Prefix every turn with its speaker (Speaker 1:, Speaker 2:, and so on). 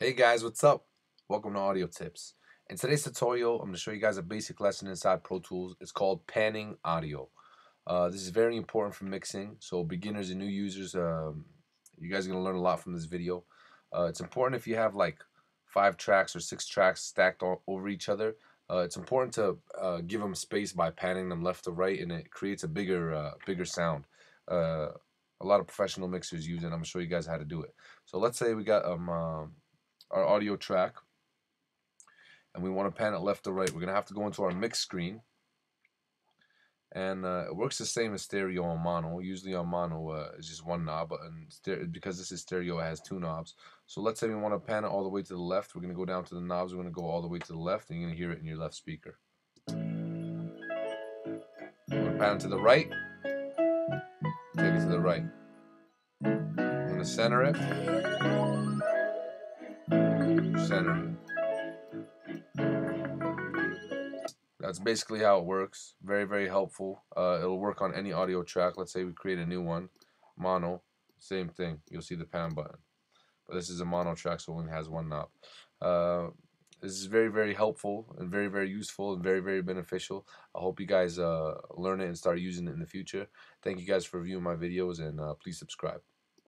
Speaker 1: Hey guys, what's up? Welcome to Audio Tips. In today's tutorial, I'm going to show you guys a basic lesson inside Pro Tools. It's called panning audio. Uh, this is very important for mixing, so beginners and new users, um, you guys are going to learn a lot from this video. Uh, it's important if you have like five tracks or six tracks stacked over each other. Uh, it's important to uh, give them space by panning them left to right, and it creates a bigger, uh, bigger sound. Uh, a lot of professional mixers use it. I'm going to show you guys how to do it. So let's say we got um, um our audio track and we want to pan it left to right, we're going to have to go into our mix screen. And uh, it works the same as stereo and mono. Usually on mono uh, is just one knob, and because this is stereo, it has two knobs. So let's say we want to pan it all the way to the left. We're going to go down to the knobs. We're going to go all the way to the left, and you're going to hear it in your left speaker. We're going to pan it to the right. Take it to the right. I'm going to center it That's basically how it works. Very, very helpful. Uh, it'll work on any audio track. Let's say we create a new one, mono, same thing. You'll see the pan button. But this is a mono track, so it only has one knob. Uh, this is very, very helpful and very, very useful and very, very beneficial. I hope you guys uh, learn it and start using it in the future. Thank you guys for viewing my videos and uh, please subscribe.